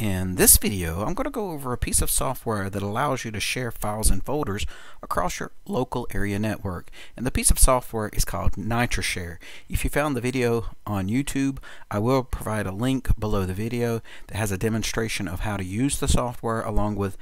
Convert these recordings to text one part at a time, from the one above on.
In this video, I'm going to go over a piece of software that allows you to share files and folders across your local area network. And the piece of software is called NitroShare. If you found the video on YouTube, I will provide a link below the video that has a demonstration of how to use the software along with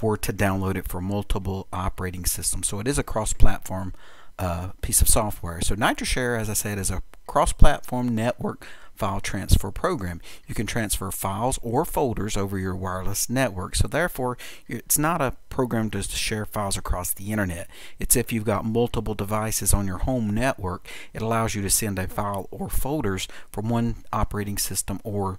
where to download it for multiple operating systems. So it is a cross-platform uh, piece of software. So NitroShare, as I said, is a cross-platform network file transfer program. You can transfer files or folders over your wireless network. So therefore, it's not a program to share files across the internet. It's if you've got multiple devices on your home network, it allows you to send a file or folders from one operating system or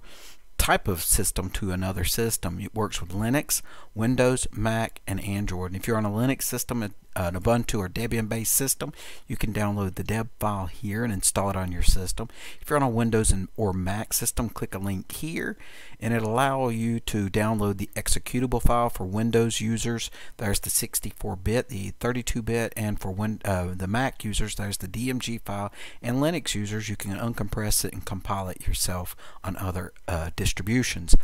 type of system to another system. It works with Linux, Windows, Mac, and Android. And if you're on a Linux system, an Ubuntu or Debian-based system, you can download the deb file here and install it on your system. If you're on a Windows and, or Mac system, click a link here, and it'll allow you to download the executable file for Windows users. There's the 64-bit, the 32-bit, and for Win uh, the Mac users, there's the DMG file. And Linux users, you can uncompress it and compile it yourself on other uh, distributions.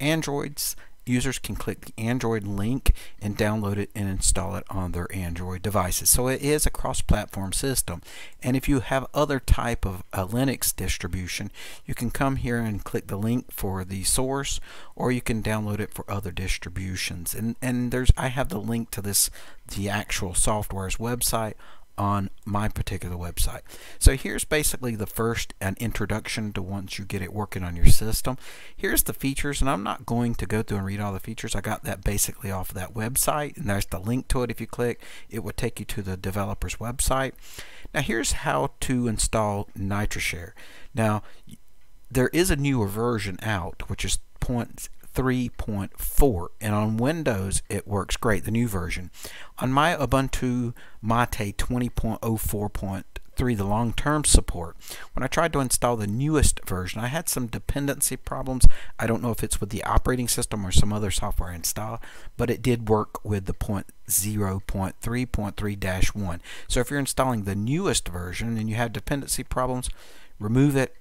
Androids users can click the Android link and download it and install it on their Android devices. So it is a cross-platform system. And if you have other type of a Linux distribution, you can come here and click the link for the source or you can download it for other distributions. And and there's I have the link to this the actual software's website on my particular website. So here's basically the first an introduction to once you get it working on your system. Here's the features and I'm not going to go through and read all the features. I got that basically off of that website and there's the link to it if you click. It will take you to the developer's website. Now here's how to install NitroShare. Now there is a newer version out which is point 3.4 and on Windows it works great the new version. On my Ubuntu Mate 20.04.3 the long-term support when I tried to install the newest version I had some dependency problems. I don't know if it's with the operating system or some other software install but it did work with the point 0.3.3-1 so if you're installing the newest version and you have dependency problems remove it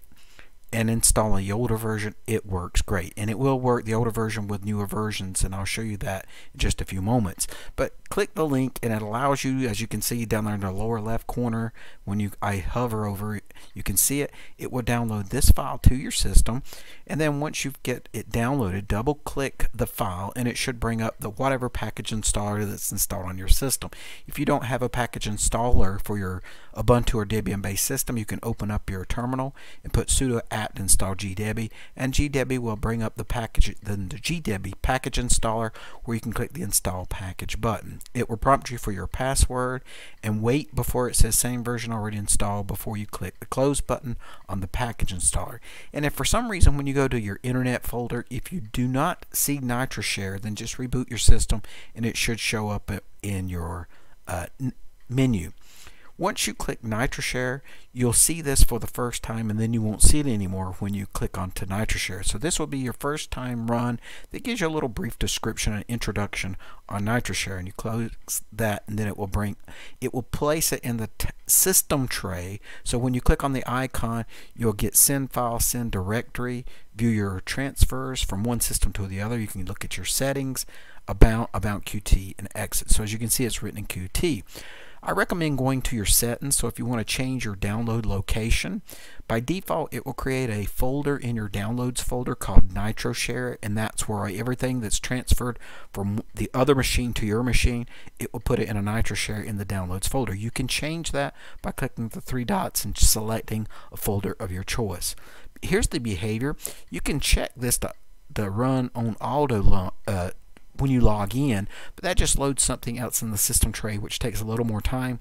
and install the older version, it works great. And it will work the older version with newer versions, and I'll show you that in just a few moments. But click the link, and it allows you, as you can see down there in the lower left corner, when you I hover over it, you can see it. It will download this file to your system, and then once you get it downloaded, double click the file, and it should bring up the whatever package installer that's installed on your system. If you don't have a package installer for your Ubuntu or Debian-based system, you can open up your terminal and put sudo apt install GDebi and GDebi will bring up the package then the GDebi package installer where you can click the install package button. It will prompt you for your password and wait before it says same version already installed before you click the close button on the package installer. And if for some reason when you go to your internet folder if you do not see NitroShare then just reboot your system and it should show up in your uh, menu. Once you click NitroShare, you'll see this for the first time and then you won't see it anymore when you click onto NitroShare. So this will be your first time run that gives you a little brief description and introduction on NitroShare and you close that and then it will bring it will place it in the system tray. So when you click on the icon, you'll get send file, send directory, view your transfers from one system to the other. You can look at your settings, about, about Qt, and exit. So as you can see, it's written in Qt. I recommend going to your settings so if you want to change your download location by default it will create a folder in your downloads folder called NitroShare and that's where everything that's transferred from the other machine to your machine it will put it in a NitroShare in the downloads folder. You can change that by clicking the three dots and selecting a folder of your choice. Here's the behavior. You can check this to, to run on auto uh, when you log in, but that just loads something else in the system tray, which takes a little more time.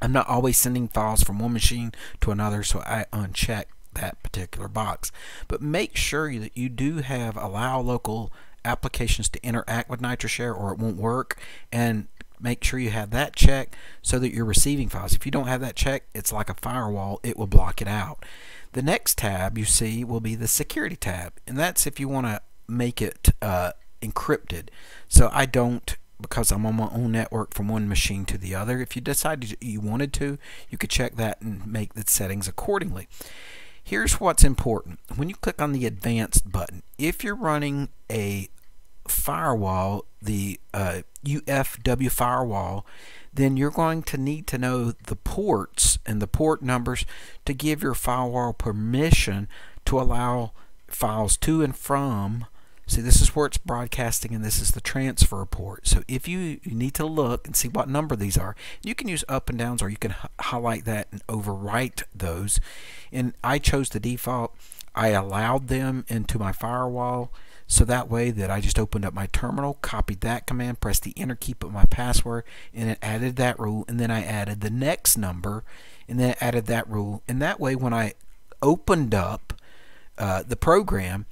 I'm not always sending files from one machine to another, so I uncheck that particular box. But make sure that you do have allow local applications to interact with NitroShare or it won't work and make sure you have that checked so that you're receiving files. If you don't have that checked, it's like a firewall, it will block it out. The next tab you see will be the security tab and that's if you want to make it uh, encrypted. So I don't because I'm on my own network from one machine to the other. If you decided you wanted to, you could check that and make the settings accordingly. Here's what's important. When you click on the advanced button, if you're running a firewall, the uh, UFW firewall, then you're going to need to know the ports and the port numbers to give your firewall permission to allow files to and from See, this is where it's broadcasting and this is the transfer port. So if you, you need to look and see what number these are, you can use up and downs or you can highlight that and overwrite those. And I chose the default. I allowed them into my firewall so that way that I just opened up my terminal, copied that command, pressed the enter key, put my password, and it added that rule, and then I added the next number, and then added that rule. And that way when I opened up uh, the program,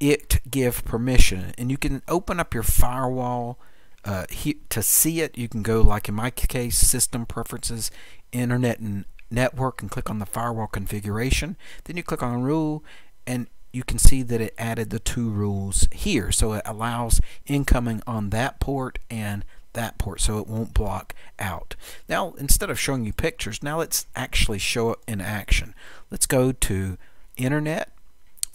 it give permission. And you can open up your firewall uh, he, to see it. You can go like in my case system preferences internet and network and click on the firewall configuration. Then you click on rule and you can see that it added the two rules here. So it allows incoming on that port and that port so it won't block out. Now instead of showing you pictures now let's actually show it in action. Let's go to internet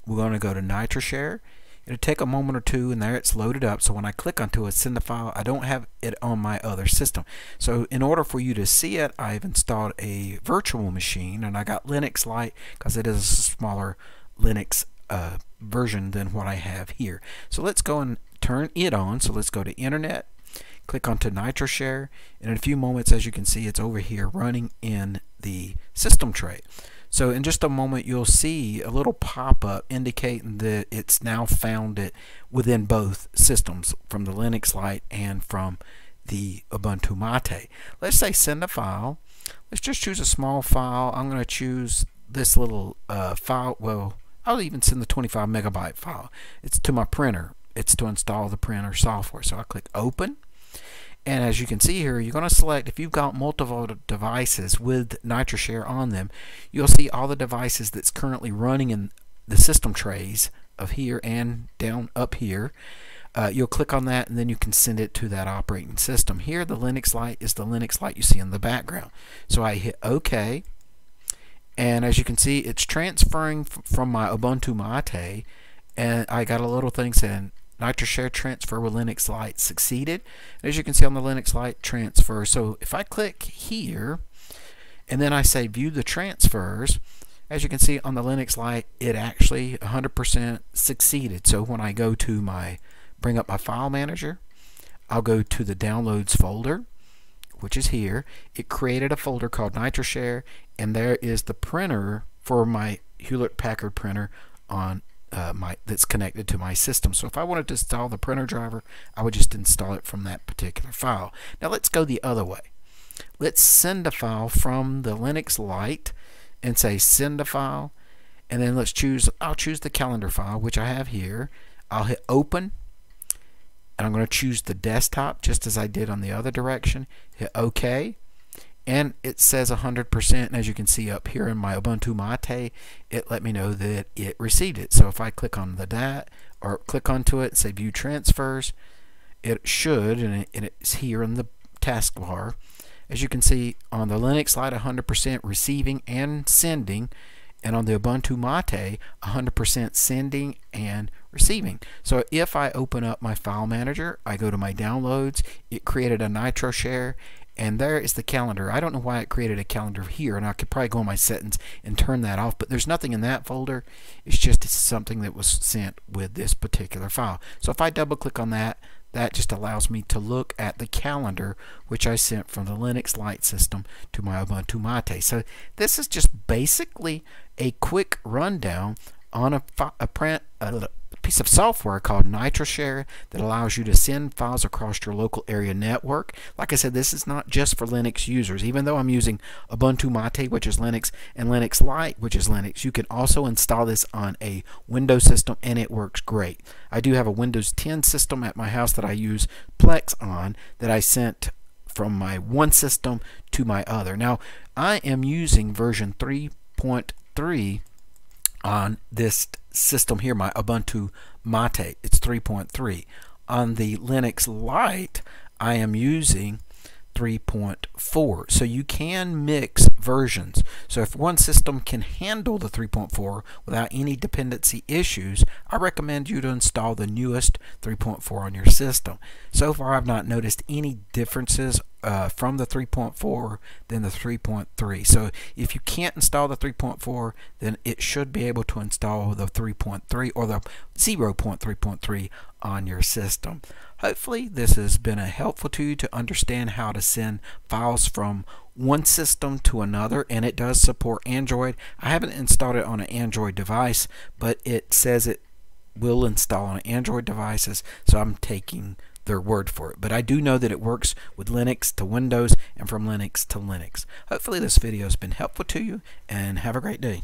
we're going to go to NitroShare. It'll take a moment or two and there it's loaded up. So when I click onto it, send the file, I don't have it on my other system. So in order for you to see it, I've installed a virtual machine and I got Linux Lite because it is a smaller Linux uh, version than what I have here. So let's go and turn it on. So let's go to Internet, click onto NitroShare. and in a few moments, as you can see, it's over here running in the system tray. So in just a moment you'll see a little pop-up indicating that it's now found it within both systems from the Linux Lite and from the Ubuntu Mate. Let's say send a file. Let's just choose a small file. I'm going to choose this little uh, file. Well, I'll even send the 25 megabyte file. It's to my printer. It's to install the printer software. So I click open. And as you can see here, you're going to select, if you've got multiple devices with NitroShare on them, you'll see all the devices that's currently running in the system trays of here and down up here. Uh, you'll click on that and then you can send it to that operating system. Here the Linux Lite is the Linux Lite you see in the background. So I hit OK and as you can see it's transferring from my Ubuntu Mate and I got a little thing saying NitroShare transfer with Linux Lite succeeded. As you can see on the Linux Lite transfer, so if I click here and then I say view the transfers, as you can see on the Linux Lite, it actually 100% succeeded. So when I go to my, bring up my file manager, I'll go to the downloads folder, which is here. It created a folder called NitroShare, and there is the printer for my Hewlett Packard printer on uh, my that's connected to my system. So if I wanted to install the printer driver, I would just install it from that particular file. Now let's go the other way. Let's send a file from the Linux Lite and say send a file and then let's choose I'll choose the calendar file which I have here. I'll hit open and I'm going to choose the desktop just as I did on the other direction. Hit OK and it says 100% and as you can see up here in my Ubuntu Mate it let me know that it received it so if I click on the that or click onto it and say view transfers it should and, it, and it's here in the taskbar as you can see on the Linux Lite 100% receiving and sending and on the Ubuntu Mate 100% sending and receiving. So if I open up my file manager, I go to my downloads, it created a NitroShare and there is the calendar. I don't know why it created a calendar here, and I could probably go in my settings and turn that off, but there's nothing in that folder. It's just something that was sent with this particular file. So if I double click on that, that just allows me to look at the calendar which I sent from the Linux Lite system to my Ubuntu Mate. So this is just basically a quick rundown on a, a, print, a piece of software called NitroShare that allows you to send files across your local area network. Like I said, this is not just for Linux users. Even though I'm using Ubuntu Mate, which is Linux, and Linux Lite, which is Linux, you can also install this on a Windows system and it works great. I do have a Windows 10 system at my house that I use Plex on that I sent from my one system to my other. Now, I am using version 3.3 on this system here, my Ubuntu Mate. It's 3.3. On the Linux Lite, I am using 3.4. So you can mix versions. So if one system can handle the 3.4 without any dependency issues, I recommend you to install the newest 3.4 on your system. So far I've not noticed any differences uh, from the 3.4 than the 3.3. So if you can't install the 3.4, then it should be able to install the 3.3 or the 0.3.3 on your system. Hopefully this has been a helpful to you to understand how to send files from one system to another and it does support Android. I haven't installed it on an Android device but it says it will install on Android devices so I'm taking their word for it. But I do know that it works with Linux to Windows and from Linux to Linux. Hopefully this video has been helpful to you and have a great day.